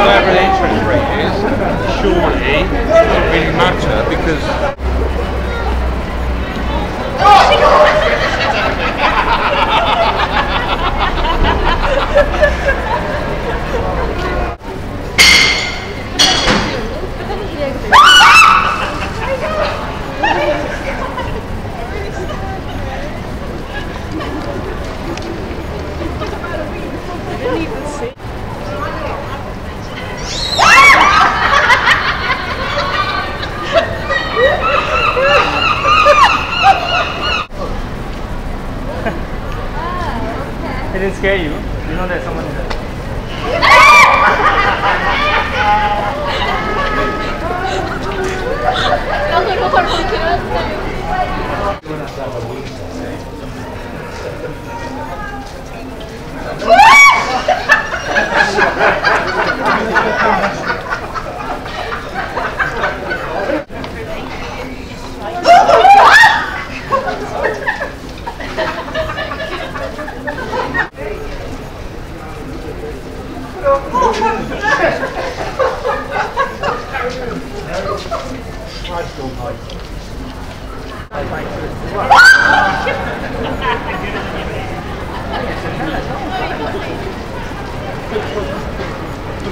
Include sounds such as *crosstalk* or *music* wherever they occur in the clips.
whatever the interest rate is, surely it doesn't really matter because didn't scare you. You know that someone is *laughs* there. She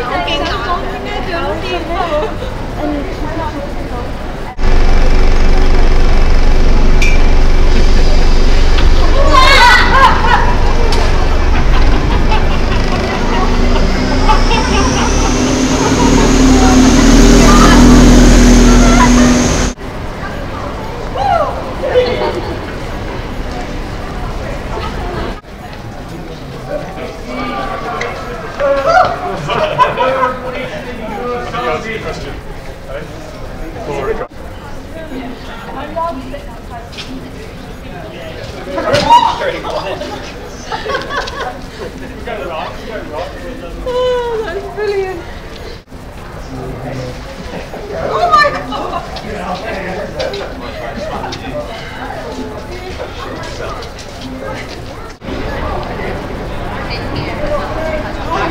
like, yeah, but she's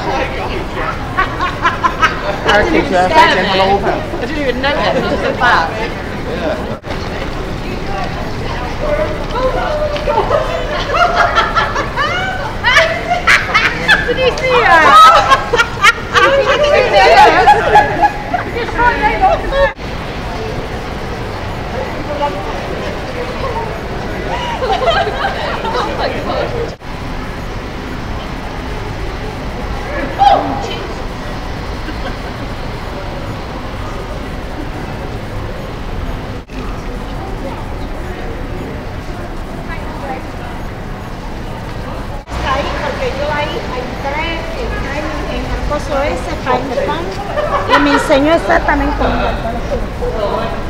Uh, I didn't even know that. It's just a fact. Did porque yo ahí entré, en, el coso ese, Pan, y me enseñó exactamente cómo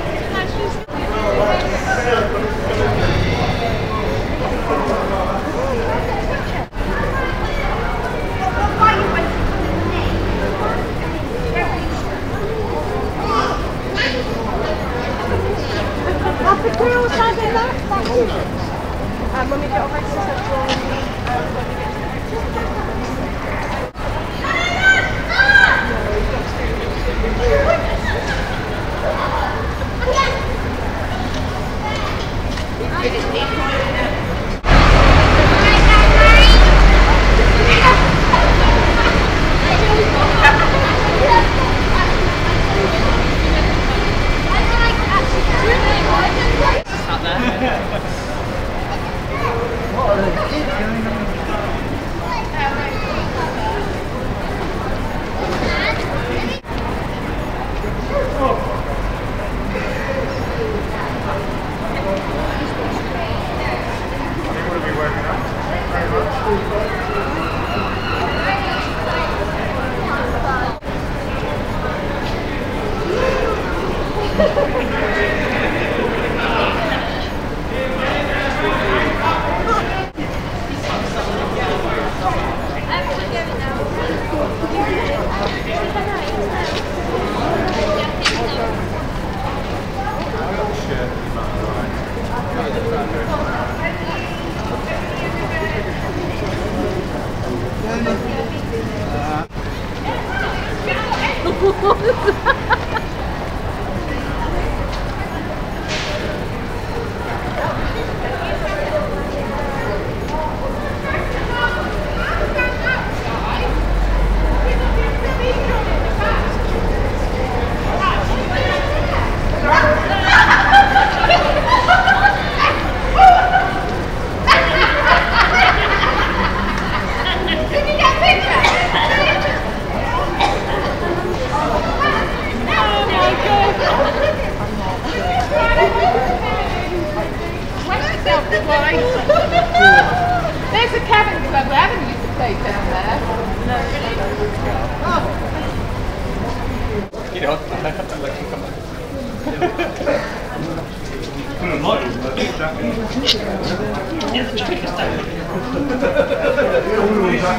我，*laughs* era. There's a cabin club. We haven't used to play down there. Your donation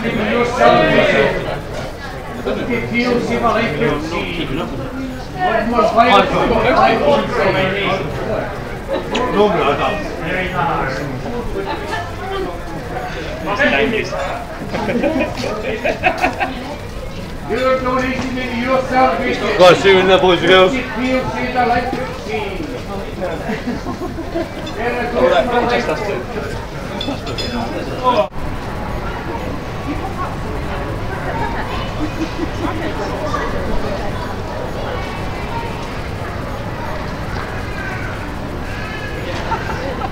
into your salvation. Guys, see you in there, boys and girls. It 用不了挡。Your donation and your salvation. God, she was never revealed. Oh, just. Oh.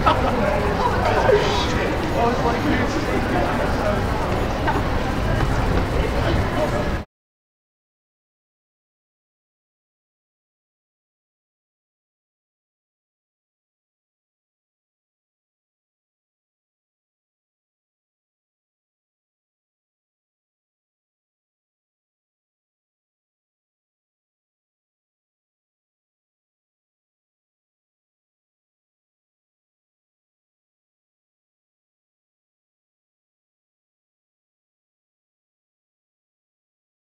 I was like,